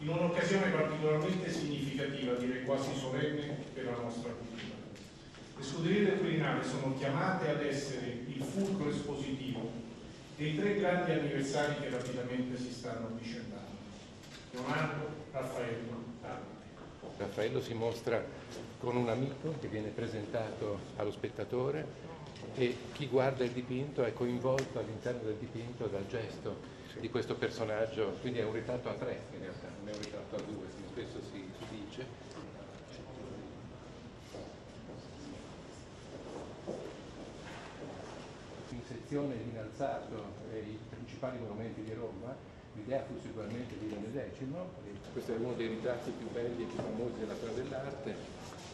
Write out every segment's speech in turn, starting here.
in un'occasione particolarmente significativa, direi quasi solenne per la nostra cultura. Le scuderie del Quirinale sono chiamate ad essere il fulcro espositivo dei tre grandi anniversari che rapidamente si stanno avvicendando. Leonardo, Raffaello, Davide. Raffaello si mostra con un amico che viene presentato allo spettatore e chi guarda il dipinto è coinvolto all'interno del dipinto dal gesto di questo personaggio, quindi è un ritratto a tre in realtà, non è un ritratto a due, come spesso si, si dice. In sezione innalzato eh, i principali monumenti di Roma, l'idea fu sicuramente di Leone X, questo è uno dei ritratti più belli e più famosi della storia dell'arte,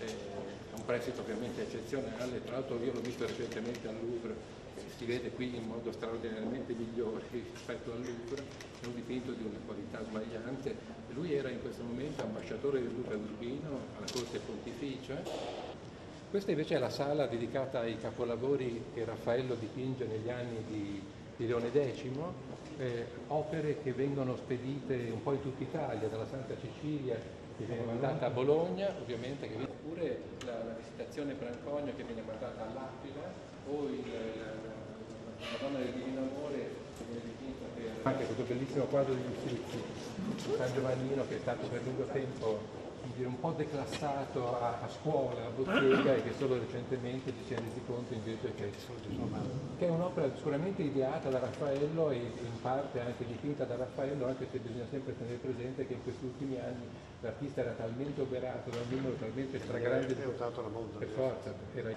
eh, è un prestito ovviamente eccezionale, tra l'altro io l'ho visto recentemente al Louvre, si vede qui in modo straordinariamente migliore rispetto al Louvre, è un dipinto di una qualità sbagliante. Lui era in questo momento ambasciatore di Luca Urbino alla corte pontificia. Questa invece è la sala dedicata ai capolavori che Raffaello dipinge negli anni di, di Leone X, eh, opere che vengono spedite un po' in tutta Italia, dalla Santa Cecilia che viene mandata a Bologna, ovviamente, che oppure la, la visitazione Brancogna che viene mandata all'Aquila, o il, la, la Madonna del Divino Amore che viene dipinta per... Anche questo bellissimo quadro di Uffizi, San Giovannino che è stato per lungo tempo dire, un po' declassato a, a, scuola, a bottega e che solo recentemente ci si è resi conto invece che, che è un'opera sicuramente ideata da Raffaello e in parte anche dipinta da Raffaello, anche se bisogna sempre tenere presente che in questi ultimi anni l'artista era talmente operato da un numero talmente stragrande di per forza. Era...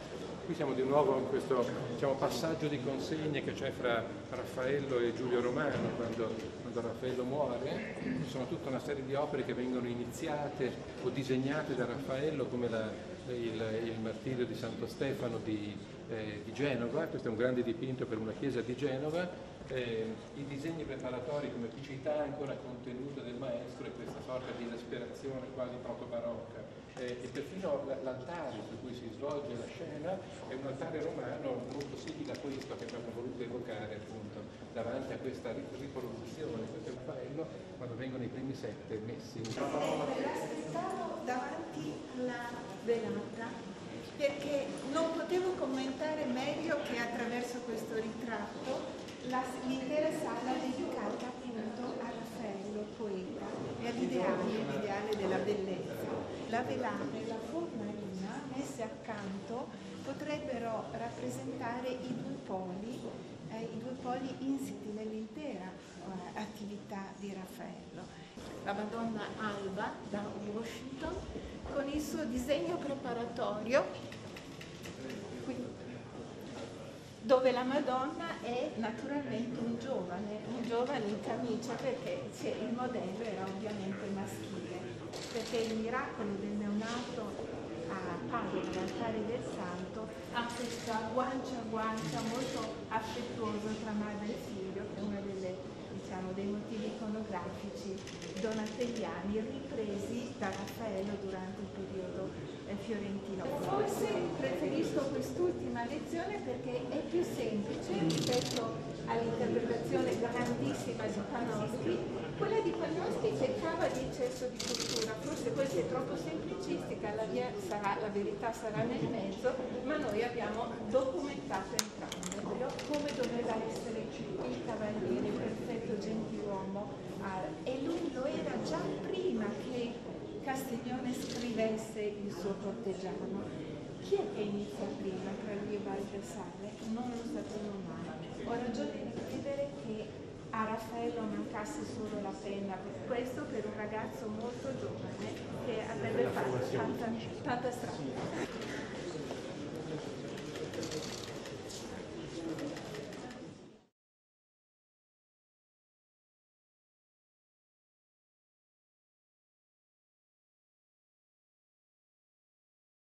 Qui siamo di nuovo in questo diciamo, passaggio di consegne che c'è fra Raffaello e Giulio Romano quando, quando Raffaello muore, ci sono tutta una serie di opere che vengono iniziate o disegnate da Raffaello come la, il, il, martirio di Santo Stefano di, eh, di, Genova, questo è un grande dipinto per una chiesa di Genova, eh, i disegni preparatori come picità ancora contenuta del maestro e questa sorta di ispirazione quasi proto-barocca eh, e perfino l'altare su cui si svolge la scena è un altare romano molto simile a questo che abbiamo voluto evocare appunto davanti a questa riproduzione, questo è un faello i primi sette messi in davanti alla velata perché non potevo commentare meglio che attraverso questo ritratto l'intera sala dedicata appunto a Raffaello, poeta, e all'ideale, l'ideale della bellezza. La velata e la fornarina messe accanto potrebbero rappresentare i due poli, eh, i due poli insiti nell'intera attività di Raffaello. La Madonna Alba da Washington con il suo disegno preparatorio dove la Madonna è naturalmente un giovane, un giovane in camicia perché il modello era ovviamente maschile, perché il miracolo del neonato a Padova, all'altare del Santo, ha questa guancia a guancia molto affettuosa tra madre e figlio, che è uno diciamo, dei motivi iconografici donatelliani ripresi da Raffaello durante il periodo eh, fiorentino. Forse preferisco quest'ultima lezione perché è più semplice rispetto all'interpretazione grandissima di Panofsky. Quella di Panofsky cercava di eccesso di cultura, forse questa è troppo semplicistica, la, sarà, la verità sarà nel mezzo, ma noi abbiamo documentato entrambe come doveva essere il cavaliere, perfetto gentiluomo. E lui lo era già prima che Castiglione scrivesse il suo corteggiano. Chi è che inizia prima tra lui e Baldassare? Non lo sapevo mai. Ho ragione di credere che a Raffaello mancasse solo la penna, questo per un ragazzo molto giovane che avrebbe fatto tanta, tanta strada.